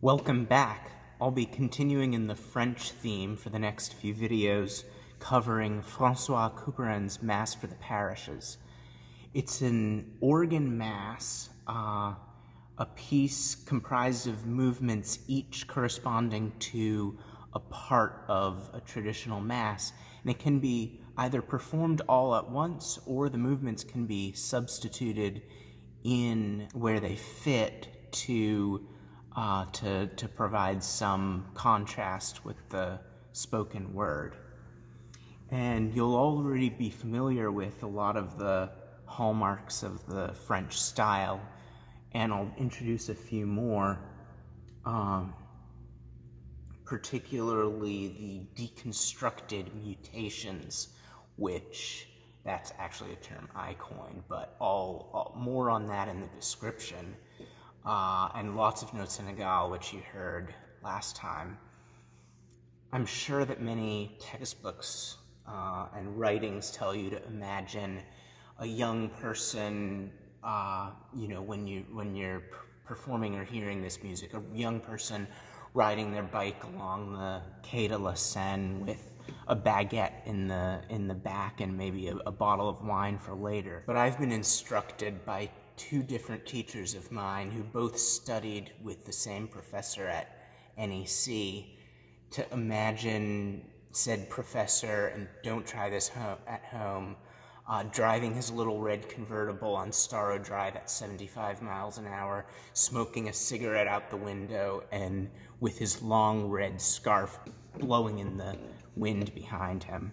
Welcome back. I'll be continuing in the French theme for the next few videos, covering Francois Couperin's Mass for the Parishes. It's an organ mass, uh, a piece comprised of movements, each corresponding to a part of a traditional mass, and it can be either performed all at once or the movements can be substituted in where they fit to uh, to, to provide some contrast with the spoken word. And you'll already be familiar with a lot of the hallmarks of the French style, and I'll introduce a few more, um, particularly the deconstructed mutations, which that's actually a term I coined, but I'll, I'll more on that in the description uh, and lots of notes inégales, which you heard last time. I'm sure that many textbooks uh, and writings tell you to imagine a young person, uh, you know, when you when you're performing or hearing this music, a young person riding their bike along the Quai de la Seine with a baguette in the in the back and maybe a, a bottle of wine for later. But I've been instructed by two different teachers of mine who both studied with the same professor at NEC to imagine said professor, and don't try this ho- at home, uh, driving his little red convertible on Storrow Drive at 75 miles an hour, smoking a cigarette out the window, and with his long red scarf blowing in the wind behind him.